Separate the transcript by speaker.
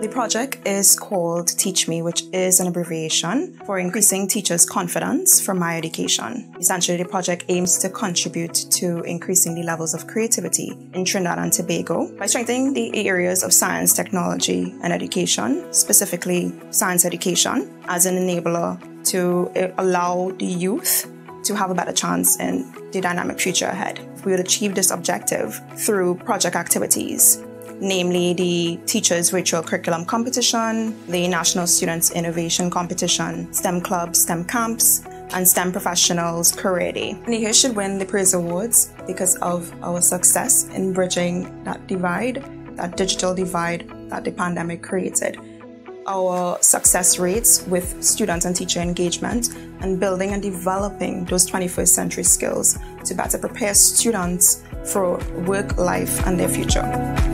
Speaker 1: The project is called Teach Me, which is an abbreviation for increasing teachers' confidence for my education. Essentially, the project aims to contribute to increasing the levels of creativity in Trinidad and Tobago by strengthening the areas of science, technology, and education, specifically science education, as an enabler to eh, allow the youth to have a better chance in the dynamic future ahead. We would achieve this objective through project activities namely the Teachers Virtual Curriculum Competition, the National Students Innovation Competition, STEM Clubs, STEM Camps, and STEM Professionals Career Day. NIHERST should win the Praise Awards because of our success in bridging that divide, that digital divide that the pandemic created. Our success rates with student and teacher engagement and building and developing those 21st century skills to better prepare students for work, life, and their future.